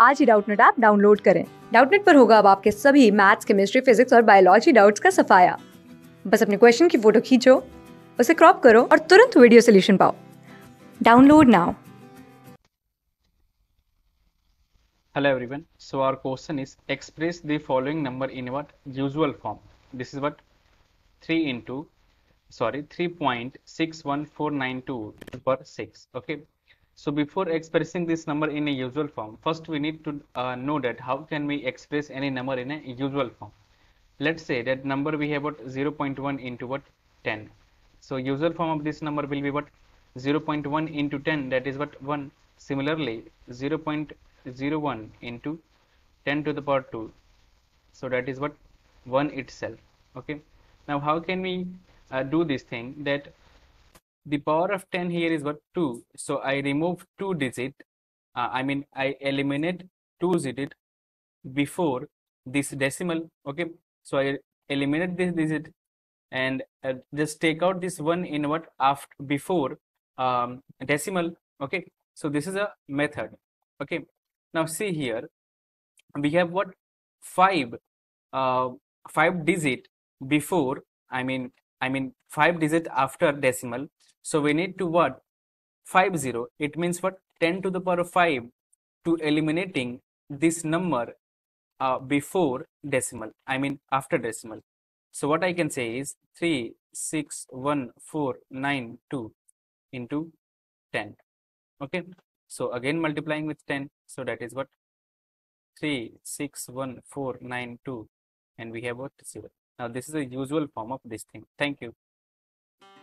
आज ही Doubtnut app download करें डाउटनेट पर होगा अब आपके सभी मैथ्स, केमिस्ट्री, फिजिक्स और बायोलॉजी डाउट्स का सफाया बस अपने क्वेश्चन की फ़ोटो खींचो, उसे क्रॉप करो और तुरंत वीडियो सोल्यूशन पाओ download now Hello everyone. So our question is, express the following number in what usual form. This is what 3 into, sorry 3.61492 per 6. Okay. So before expressing this number in a usual form, first we need to uh, know that how can we express any number in a usual form. Let's say that number we have what? 0.1 into what? 10. So usual form of this number will be what? 0.1 into 10 that is what? 1. Similarly 0.01 into 10 to the power 2 so that is what? 1 itself. Okay. Now how can we uh, do this thing that the power of 10 here is what? 2 so i remove two digit uh, i mean i eliminate two digit before this decimal okay? So i eliminate this digit and uh, just take out this one in what? After before um, decimal okay? So this is a method okay? Now see here we have what? Five uh, five digit before i mean i mean five digit after decimal so we need to what? five zero. It means what? 10 to the power of 5 to eliminating this number uh, before decimal. I mean after decimal. So what i can say is 3 6 1 4 9 2 into 10 okay? So again multiplying with 10 so that is what? 3 6 1 4 9 2 and we have what? 0 now this is a usual form of this thing. Thank you